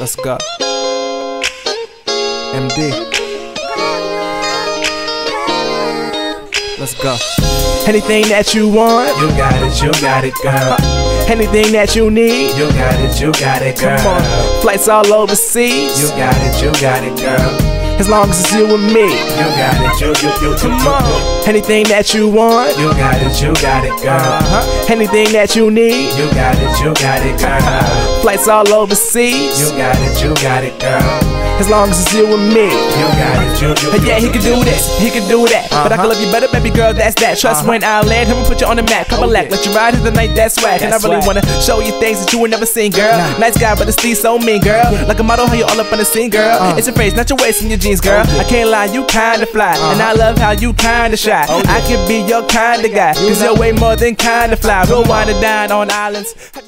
Let's go. MD. Let's go. Anything that you want, You got it, you got it, girl. Uh, anything that you need, You got it, you got it, girl. come on. Flights all overseas, You got it, you got it, girl. As long as it's you and me. You got it, you, you, you, you, Come on. Anything that you want, you. You got it, you got it, girl. uh-huh. anything that you need, You got it, you got it, girl. flights all overseas, You got it, you got it, girl. As long as it's you and me. You got it, you, you, yeah, he can do this, he can do that. But I can Uh-huh. love you better, baby girl, that's that. Trust Uh-huh. when I land, him and put you on the map. Come Oh, elect, yeah. let you ride to the night, that's swag. And I really wanna show you things that you ain't never seen, girl. Nice guy, but the Steve so mean, girl. Like a model, how you all up on the scene, girl. Uh. It's your face, not your waist and your jeans, girl. Oh. I can't lie, you kinda fly. And I love how you kinda shy. Oh. I can be your kinda guy. Cause you're way more than kinda fly. We'll wind it down on islands.